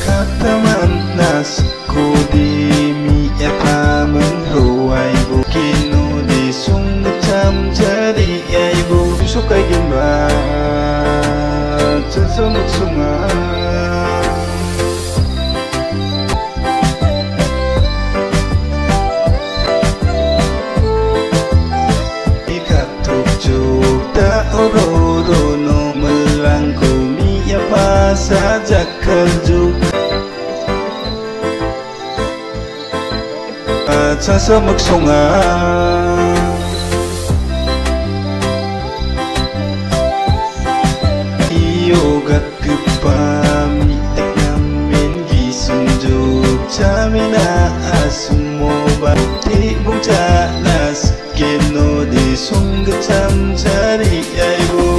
Kataman nas kodi mi epamun huai bu. Kinu di sung cham jari ai bu. Sukai gimba chasam sunga Ikatuk juk ta ororo 사자 건조 아차서 먹송아. 이오가 급밤이 그 땡남엔 기순족 잠이나 아수모바 대봉자 나스게 너네 송긋참 자리 알고.